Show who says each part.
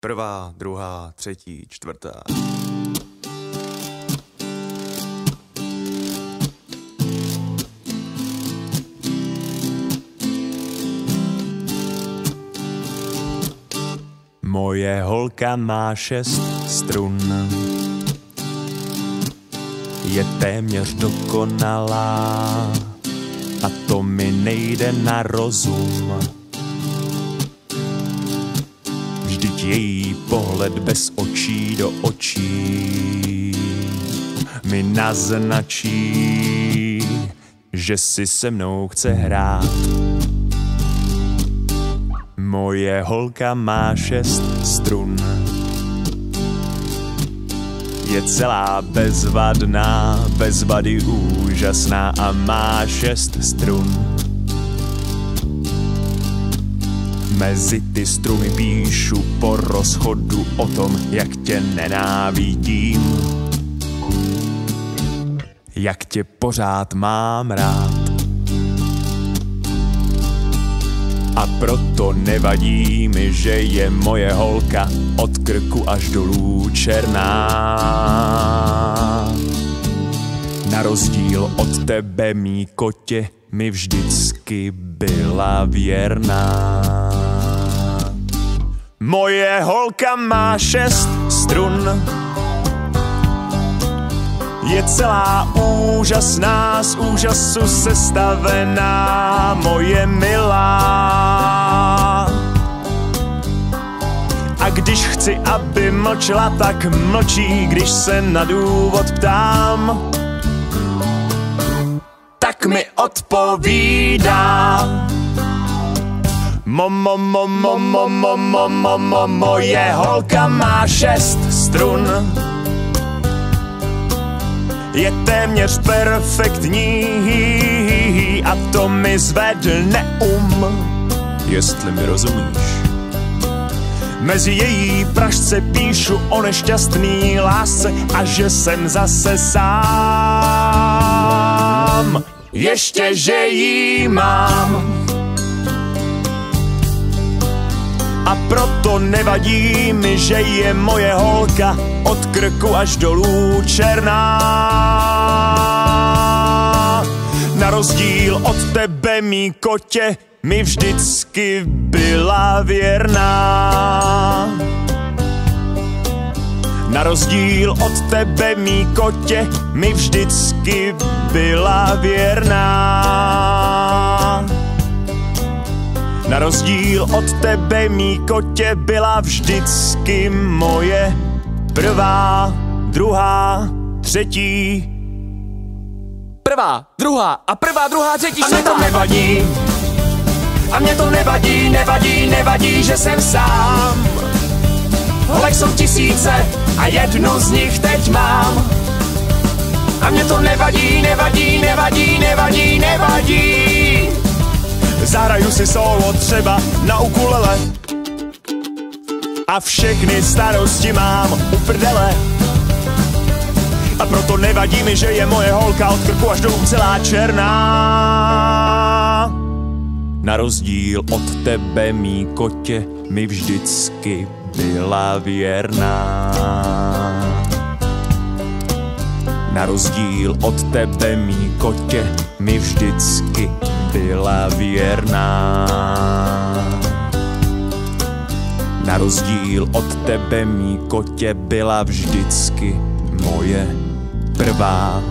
Speaker 1: Prvá, druhá, třetí, čtvrtá. Moje holka má šest strun. Je téměř dokonalá a to mi nejde na rozum. Vždyť její pohled bez očí do očí mi naznačí, že si se mnou chce hrát. Moje holka má šest strun. Je celá bezvadná, bez vady úžasná a má šest strun. Mezi ty struny píšu po rozchodu o tom, jak tě nenávidím. Jak tě pořád mám rád. A proto nevadí mi, že je moje holka od krku až dolů černá. Na rozdíl od tebe, mý kotě, mi vždycky byla věrná. Moje holka má šest strun, je celá úžasná, z úžasu sestavená, moje milá. A když chci, aby mlčela, tak mlčí, když se na důvod ptám, tak mi odpovídá. Momo, momo, momo, momo, momo, moje holka má šest strun. Je téměř perfektní a to mi zvedne um, jestli mi rozumíš. Mezi její pražce píšu o nešťastný lásce a že jsem zase sám. Ještě, že jí mám. A proto nevadí mi, že je moje holka od krku až dolů černá. Na rozdíl od tebe, mý kotě, mi vždycky byla věrná. Na rozdíl od tebe, mý kotě, mi vždycky byla věrná. Na rozdíl od tebe, mý kotě, byla vždycky moje prvá, druhá, třetí.
Speaker 2: Prvá, druhá a prvá, druhá, třetí,
Speaker 1: A mě to nevadí, a mě to nevadí, nevadí, nevadí, že jsem sám. Holek jsou tisíce a jednu z nich teď mám. A mě to nevadí, nevadí, nevadí, nevadí, nevadí. Zahraju si solo třeba na ukulele a všechny starosti mám u prdele. A proto nevadí mi, že je moje holka od krku až dolů celá černá. Na rozdíl od tebe, mý kotě, mi vždycky byla věrná. Na rozdíl od tebe, mý kotě, mi vždycky byla věrná. Na rozdíl od tebe, mý kotě, byla vždycky moje prvá